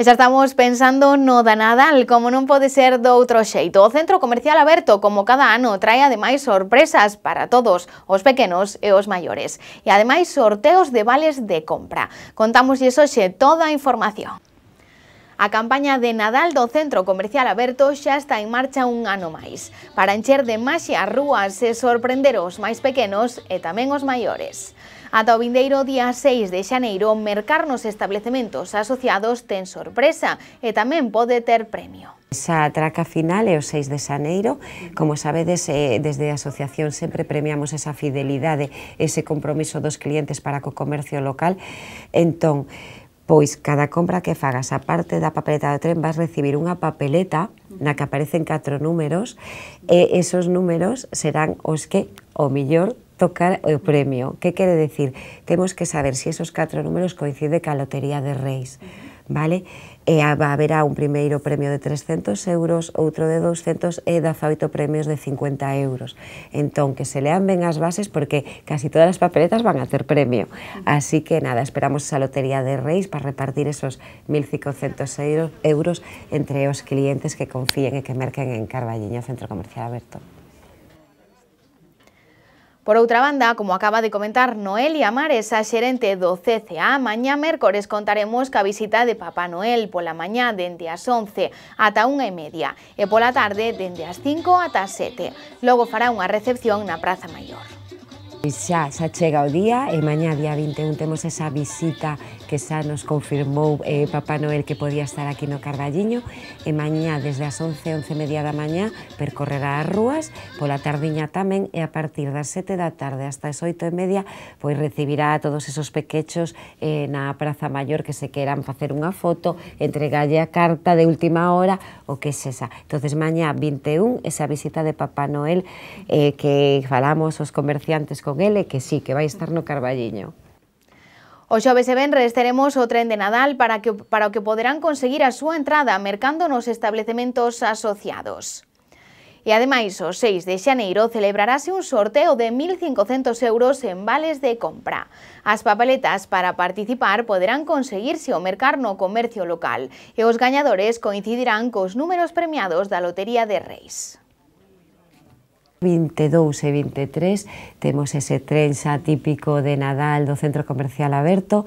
E xa estamos pensando no da Nadal, como non pode ser doutro xeito. O Centro Comercial Aberto, como cada ano, trae ademais sorpresas para todos, os pequenos e os maiores. E ademais sorteos de vales de compra. Contámoslles hoxe toda a información. A campaña de Nadal do Centro Comercial Aberto xa está en marcha un ano máis, para encher de máxia as rúas e sorprender os máis pequenos e tamén os maiores. Ata o vindeiro día 6 de xaneiro, mercar nos establecementos asociados ten sorpresa e tamén pode ter premio. Esa traca final é o 6 de xaneiro. Como sabedes, eh, desde a asociación sempre premiamos esa fidelidade, ese compromiso dos clientes para co comercio local. Entón, Pois cada compra que fagas, a parte da papeleta do tren, vas recibir unha papeleta na que aparecen catro números e esos números serán os que, o millor, tocar o premio. Que quere decir? Temos que saber se si esos catro números coincide ca lotería de reis. Uh -huh Vale? E haberá un primeiro premio de 300 euros, outro de 200 e 18 premios de 50 euros. Entón, que se lean ben as bases porque casi todas as papeletas van a ter premio. Así que nada, esperamos esa Lotería de Reis para repartir esos 1.500 euros entre os clientes que confíen e que merquen en Carballiño Centro Comercial Aberto. Por outra banda, como acaba de comentar Noelia Mares, a xerente do CCA, mañá mércores contaremos ca visita de Papá Noel pola mañá dende as 11 ata 1 e media e pola tarde dende as 5 ata as 7. Logo fará unha recepción na Praza Maior. Xa, xa chega o día eh, e mañá día 21 temos esa visita que xa nos confirmou eh, Papá Noel que podía estar aquí no Carballiño e eh, mañá desde as 11, 11 media da mañá percorrerá as rúas pola tardiña tamén e a partir das 7 da tarde hasta as 8 e media pois recibirá a todos esos pequechos eh, na Praza Maior que se queran facer unha foto, entregalle a carta de última hora o que é esa. entonces mañá 21 esa visita de Papá Noel eh, que falamos os comerciantes con con ele que sí, que vai estar no Carballiño. O xoves e venres teremos o tren de Nadal para, que, para o que poderán conseguir a súa entrada mercando nos establecementos asociados. E ademais, o 6 de xaneiro celebrarase un sorteo de 1.500 euros en vales de compra. As papeletas para participar poderán conseguirse o mercar no comercio local e os gañadores coincidirán cos números premiados da Lotería de Reis. 22 e 23 temos ese tren xa típico de Nadal do Centro Comercial Aberto.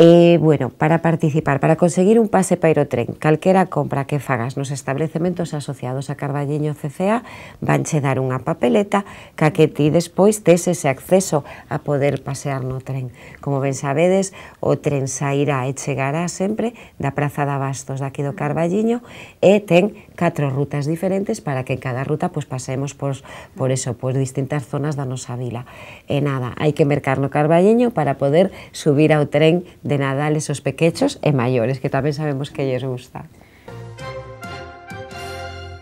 E, bueno, para participar, para conseguir un pase para tren, calquera compra que fagas nos establecementos asociados a Carballiño CCA, vanche dar unha papeleta ca que ti despois ese acceso a poder pasear no tren. Como ben sabedes, o tren sairá e chegará sempre da Praza de Abastos daqui do Carballiño e ten catro rutas diferentes para que en cada ruta pues, pasemos por, por eso, por distintas zonas da nosa vila. E nada, hai que mercar no Carballiño para poder subir ao tren de Nadal esos pequechos e maiores, que tamén sabemos que lles gusta.